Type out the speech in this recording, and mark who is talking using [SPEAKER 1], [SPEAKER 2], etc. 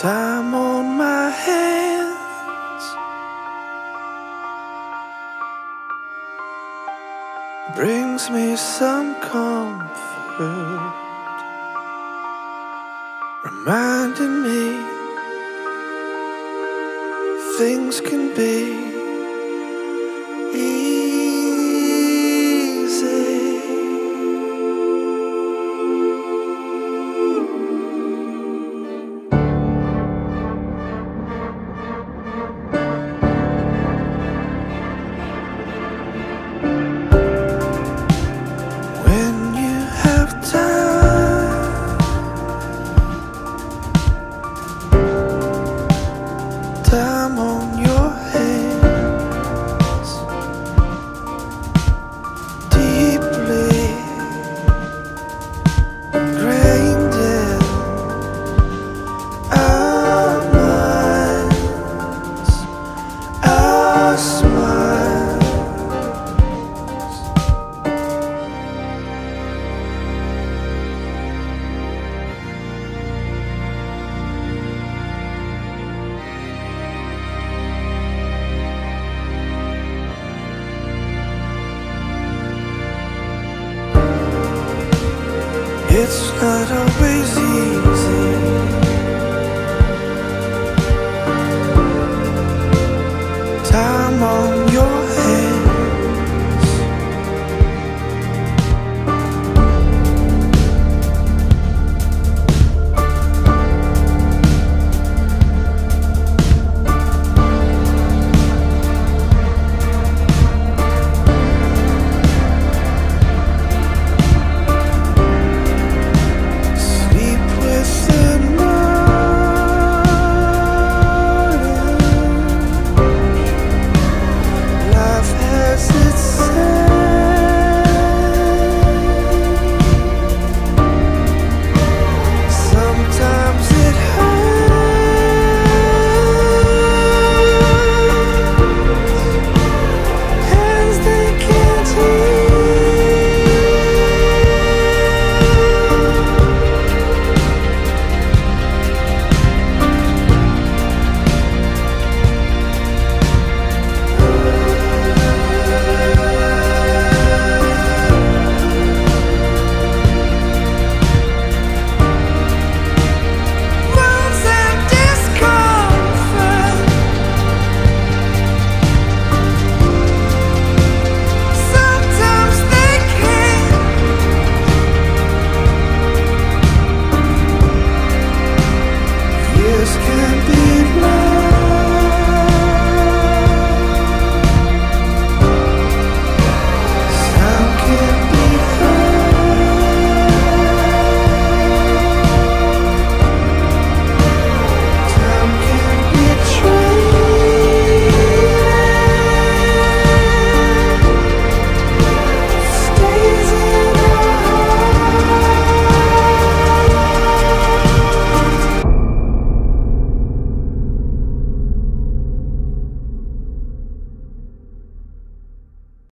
[SPEAKER 1] Time on my hands. Brings me some comfort. Reminding me things can be it's not a